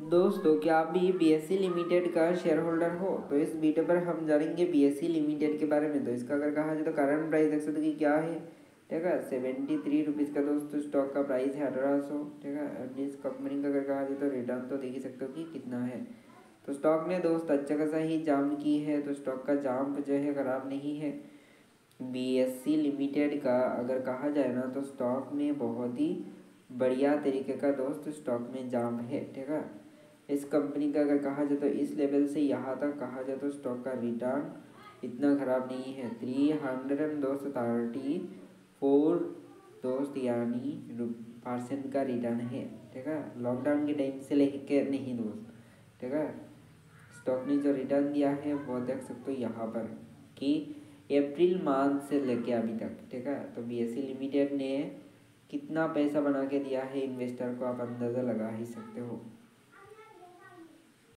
दोस्तों, क्या आप भी बी लिमिटेड का शेयर होल्डर हो? तो इस वीडियो पर हम जानेंगे BSC लिमिटेड के बारे में। तो इसका अगर कहा जाए तो करंट प्राइस देख सकते कि क्या है। ठीक है सेवेंटी थ्री रुपीज़ का दोस्तों स्टॉक का प्राइस है अठारह सौ। ठीक है इस कंपनी का अगर कहा जाए तो रिटर्न तो देख ही सकते हो कि कितना है। तो स्टॉक ने दोस्त अच्छा खासा ही जाम की है। तो स्टॉक का जाम जो है, ख़राब नहीं है। BSC लिमिटेड का अगर कहा जाए ना तो स्टॉक में बहुत ही बढ़िया तरीके का दोस्त स्टॉक में जाम है। ठीक है इस कंपनी का अगर कहा जाए तो इस लेवल से यहाँ तक कहा जाए तो स्टॉक का रिटर्न इतना ख़राब नहीं है। थ्री हंड्रेड एंड दोस्त थर्टी फोर दोस्त यानी परसेंट का रिटर्न है, ठीक है? लॉकडाउन के टाइम से लेके नहीं दोस्त, ठीक है? स्टॉक ने जो रिटर्न दिया है वो देख सकते हो यहाँ पर कि अप्रैल मंथ से लेके अभी तक, ठीक है? तो बीएससी लिमिटेड ने कितना पैसा बना के दिया है इन्वेस्टर को आप अंदाज़ा लगा ही सकते हो।